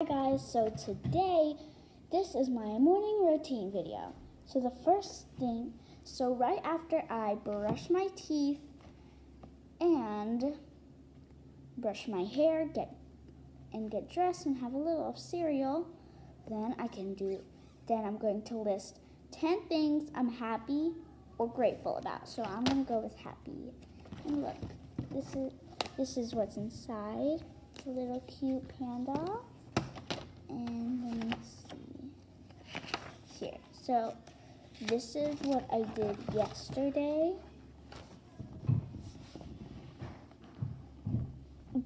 Hi guys, so today this is my morning routine video. So the first thing, so right after I brush my teeth and brush my hair, get and get dressed and have a little of cereal, then I can do then I'm going to list 10 things I'm happy or grateful about. So I'm going to go with happy. And look, this is this is what's inside. A little cute panda. And let me see. Here. So this is what I did yesterday.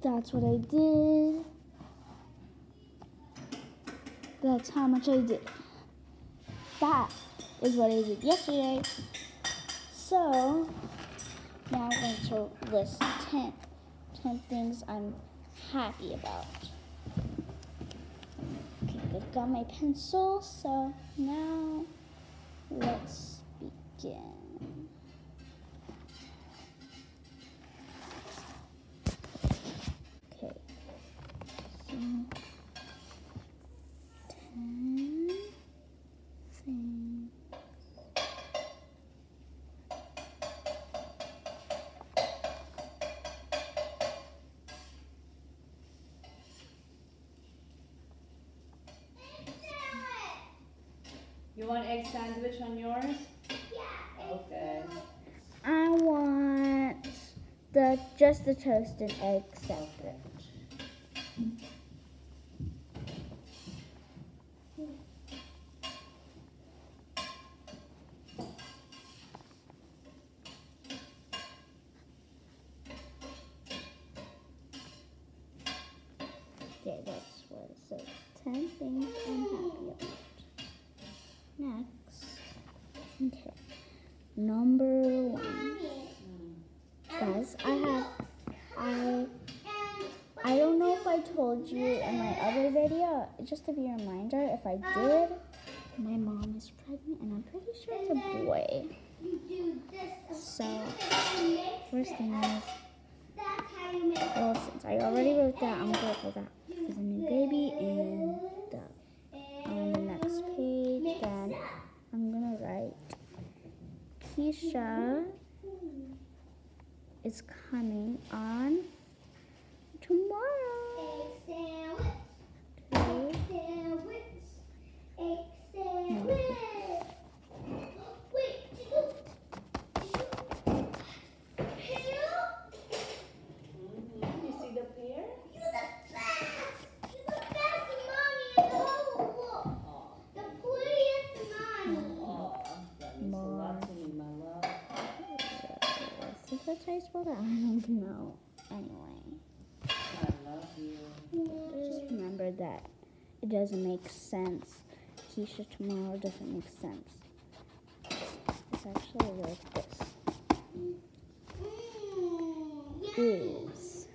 That's what I did. That's how much I did. That is what I did yesterday. So now I'm going to list 10, 10 things I'm happy about. I've got my pencil, so now let's begin. Okay, so You want egg sandwich on yours? Yeah. Okay. I want the just the toasted egg sandwich. Okay, that's what it says. Ten things I'm happy about. Next. Okay. Number one. Guys, I have I I don't know if I told you in my other video, just to be a reminder, if I did, my mom is pregnant and I'm pretty sure it's a boy. So first thing is well since I already wrote that, I'm gonna grateful that for the new baby and the, on the next page then I'm gonna write Keisha is coming on tomorrow. You see the pear? Oh, that means a lot to me, my love. See if that's how you spell that? I don't know. Anyway, I love you. just remember that it doesn't make sense. Keisha tomorrow doesn't make sense. It's actually like this. Mm, Is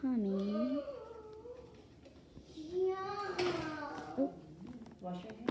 coming. Wash your hands.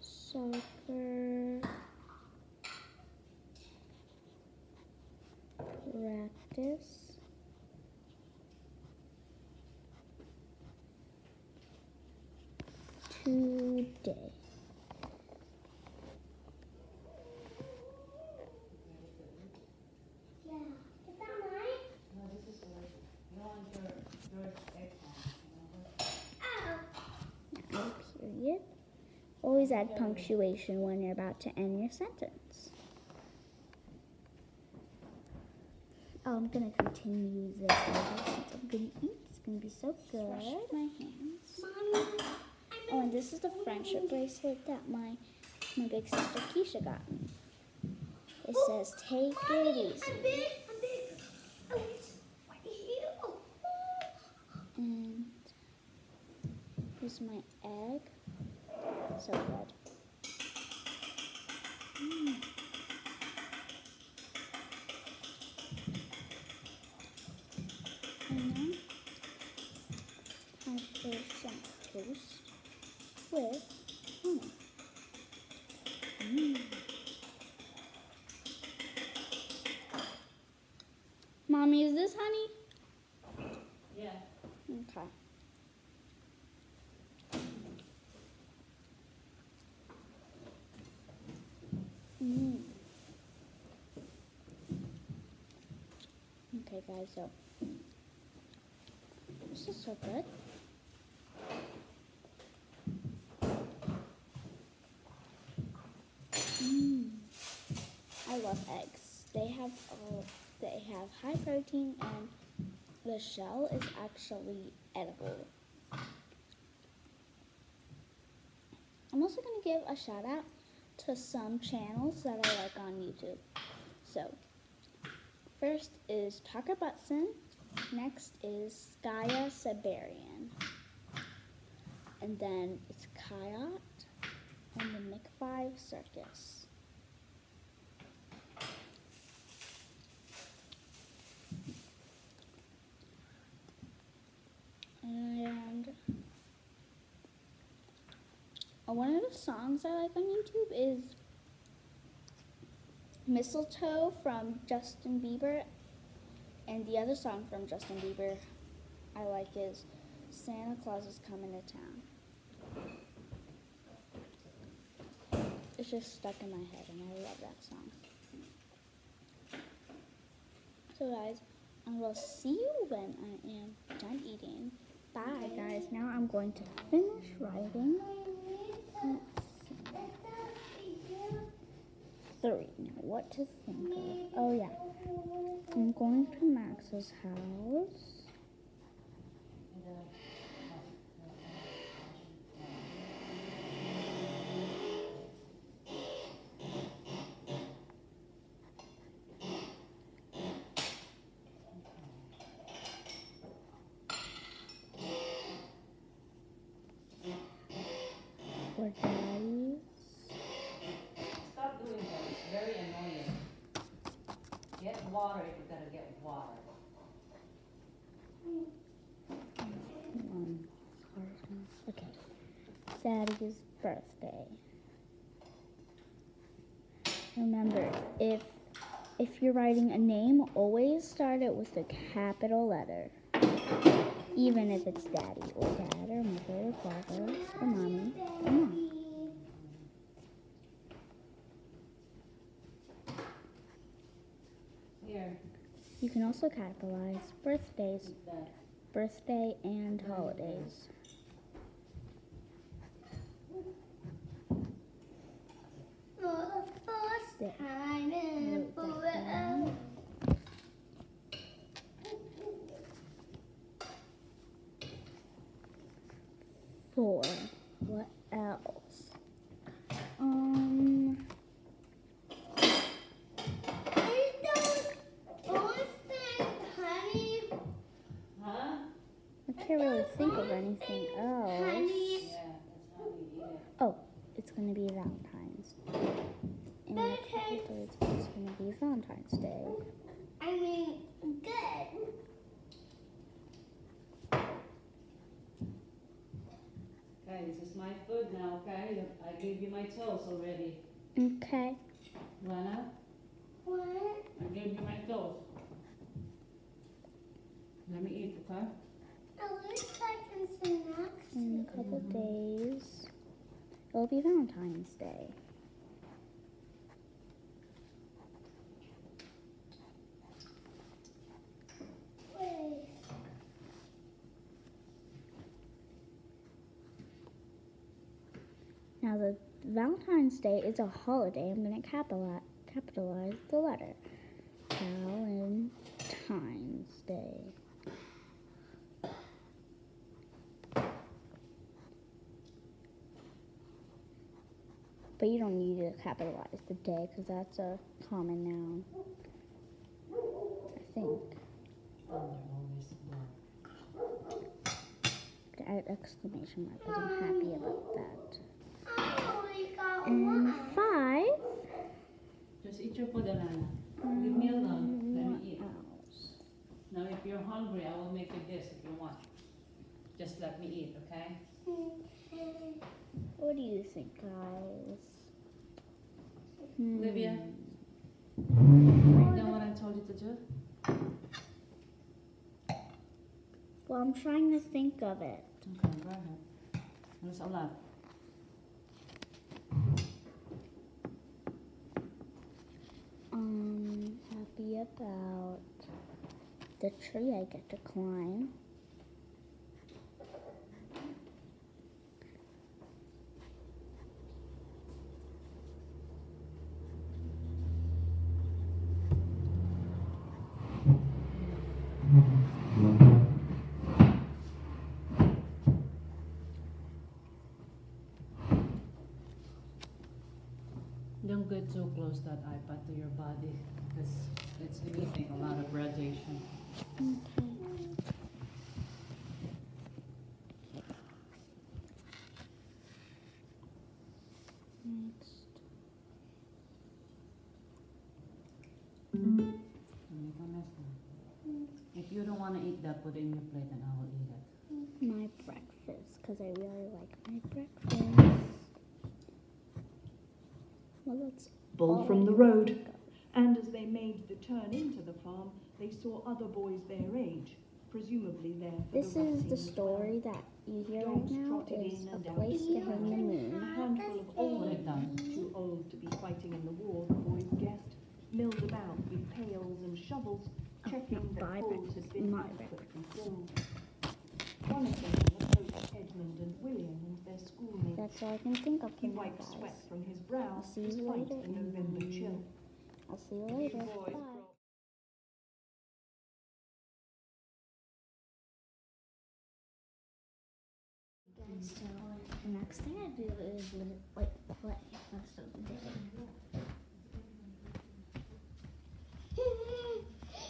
soccer practice today. period. Always add punctuation when you're about to end your sentence. Oh, I'm gonna continue this since I'm gonna eat. It's gonna be so good. Wash my hands. Mommy, Oh, and this is the friendship bracelet that my my big sister Keisha got me. It oh, says "Take Mommy, it easy," I'm big. I'm big. Oh, it's what are you? and here's my egg. So good. Mm. And then I toast with honey. Mm. Mommy, is this honey? Yeah. Okay. Mm. Okay, guys, so this is so good. Mm. I love eggs. They have uh, they have high protein and the shell is actually edible. I'm also going to give a shout out to some channels that I like on YouTube. So, first is Tucker Butzon, next is Skaya Siberian, and then it's Kayat and the Mick5 Circus. And one of the songs I like on YouTube is Mistletoe from Justin Bieber. And the other song from Justin Bieber I like is Santa Claus is Coming to Town. It's just stuck in my head and I love that song. So guys, I will see you when I am done eating. Bye guys. Now I'm going to finish writing. Three. What to think of? Oh yeah. I'm going to Max's house. For Daddy. Stop doing that. It's very annoying. Get water if you gotta get water. Um, okay. Daddy's birthday. Remember, if if you're writing a name, always start it with a capital letter. Even if it's daddy or dad or mother or father or mommy or mom. Here, You can also capitalize birthdays, birthday and holidays. For the Yeah. time in that forever. Four. What else? Um, I don't understand, honey. Huh? I can't really think of anything else. Honey. Yeah, that's how we eat it. Oh, it's gonna be Valentine's. In a Okay. couple days, it's gonna be Valentine's Day. I mean, good. Okay, this is my food now, okay? I gave you my toast already. Okay. Lana, What? I gave you my toast. Let me eat, okay? It looks like some snacks. In a couple days, it'll be Valentine's Day. Now the Valentine's Day is a holiday. I'm gonna capitalize capitalize the letter. Valentine's Day. But you don't need to capitalize the day because that's a common noun. I think. Add exclamation mark because I'm happy about that. I only got And five. Just eat your food, Alana. Leave me alone. Let me eat. else? Now, if you're hungry, I will make you this if you want. Just let me eat, okay? What do you think, guys? Olivia? Hmm. Write down what I told you to do. Well, I'm trying to think of it. Okay, go ahead. There's a lot. Um, happy about the tree I get to climb. Don't get so close that to your body because it's emitting a lot of radiation. Okay. Next. Don't make a mess now. If you don't want to eat that, put it in your plate and I will eat it. My breakfast, because I really like my breakfast. Well, that's Bull from the road. And as they made the turn into the farm, they saw other boys their age, presumably there for This the is the as well. story that you hear right now is a place to hang the moon. A handful of older Put too old to be fighting in the war, the boys guessed, milled about with pails and shovels, Oh, checking not that holes had been my adequately filled. One of them approached Edmund and William and their schoolmates. That's all I can think of He for wiped guys. sweat from his brow I'll see you despite later. the November chill. I'll see you later. Bye. so the next thing I do is like play most of the day.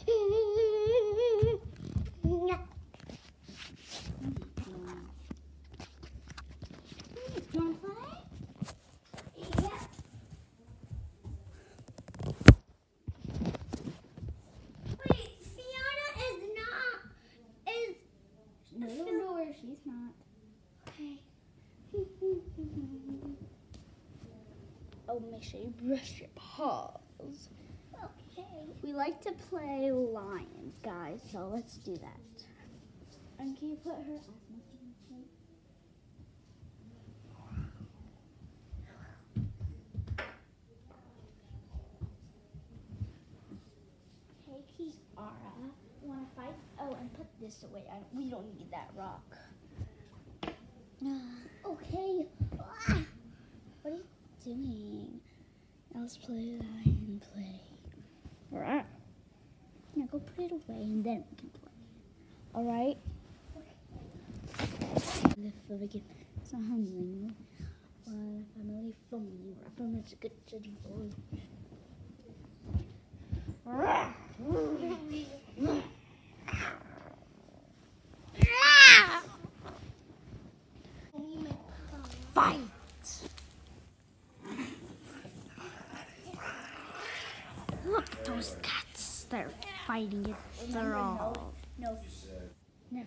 You wanna play? Yeah. Wait, Fiona is not is No, no, no, she's not. okay. Make sure you brush your paws. okay. We like to play lions, guys, so let's do that. And can you put her Hey, Kiara, wanna fight? Oh, and put this away. I, we don't need that rock. okay. What are you doing? Let's play lion play. Alright. Now go put it away and then we can play. Alright? The fucking sounding while family from you from a good city boy. Fight! Look at those cats. They're fighting it. They're all. No. Never mind.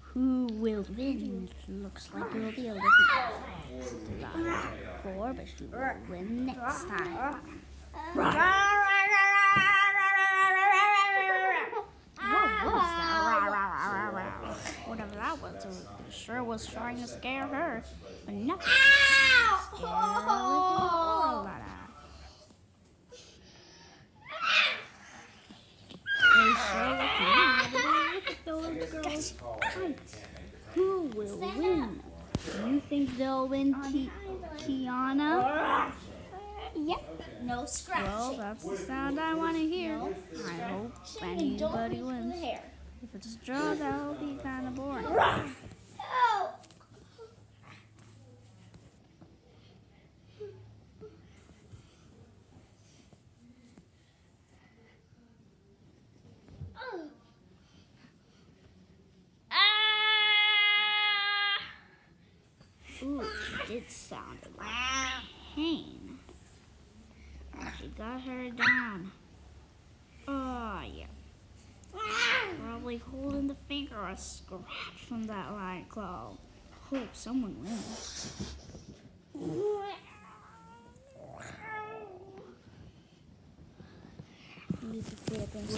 Who will win? Looks like it will be a little four, but she will win next time. What? Whatever that was, it sure was trying to scare her. But no. Scare her with more of that. They sure look mad. Look at those girls fight. Who will win? Do You think they'll win Ki- Kiana? Yep. No scratching. Well, that's the sound I want to hear. I hope anybody reach for the wins. If it's a draw, that'll be kind of boring. Oh. Oh. Ooh, it did sound like pain. She got her down. Oh, yeah. Probably holding the finger a scratch from that lion claw. Hope someone wins.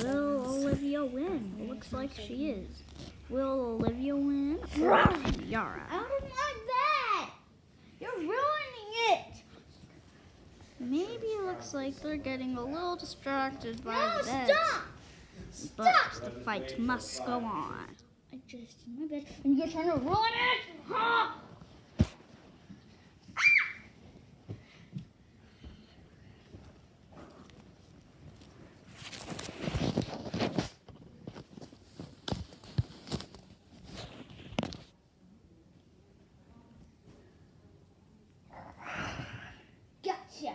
Will Olivia win? Looks like she is. Will Olivia win? Or Yara? I don't like that. You're ruining it. Maybe it looks like they're getting a little distracted by No, the bed. stop. But the fight must go on. I just in my bed and you're trying to ruin it. Huh? Gotcha.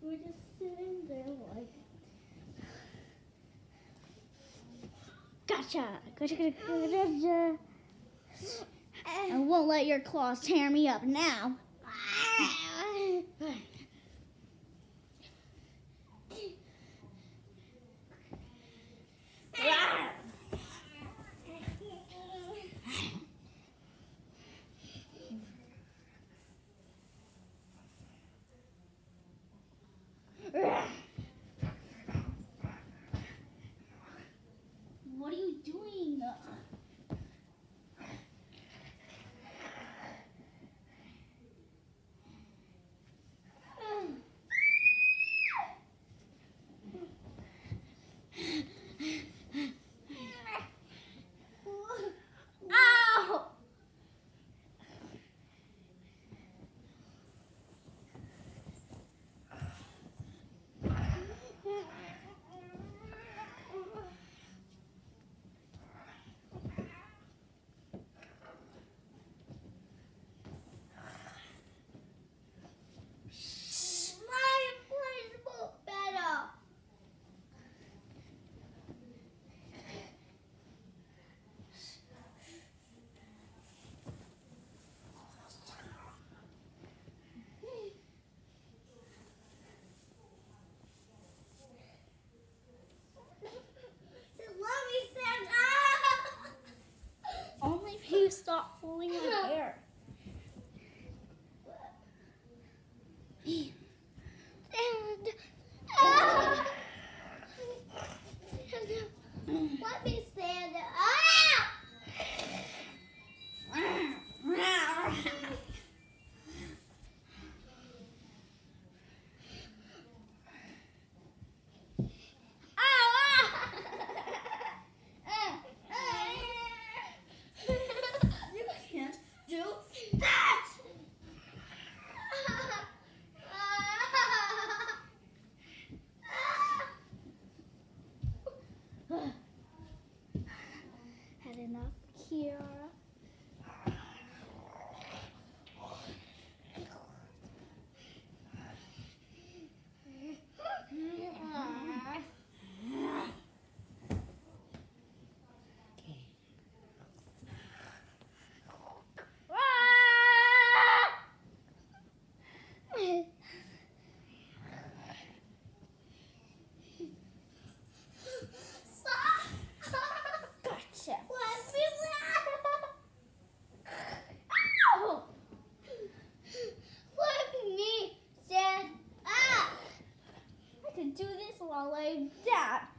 We're just sitting there like. Gotcha! Gotcha, gotcha, gotcha. I won't let your claws tear me up now. do this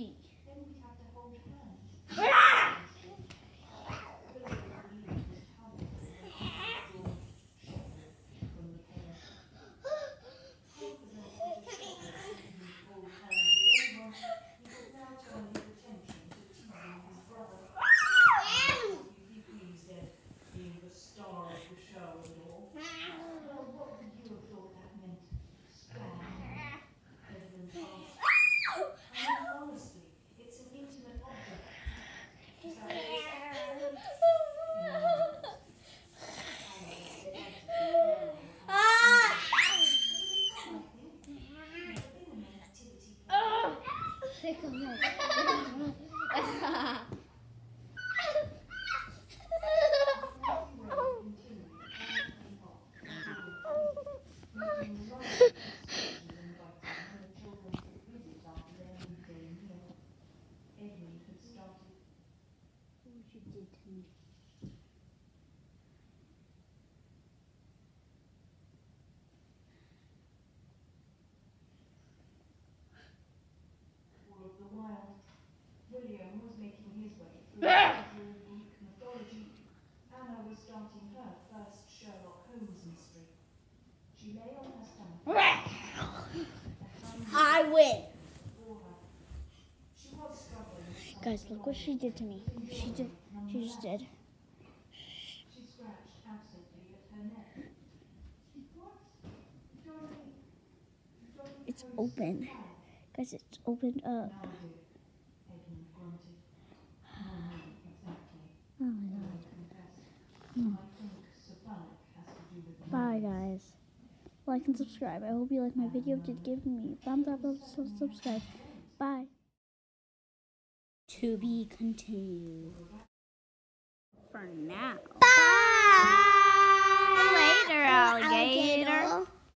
me. 太可爱哈哈哈 win. Guys, look what she did to me. She did. She just did. It's open. Guys, it's opened up. Oh my god. The Bye, guys like, and subscribe. I hope you like my video. Did give me thumbs up, thumbs subscribe. Bye. To be continued. For now. Bye. Bye. Later, alligator. alligator.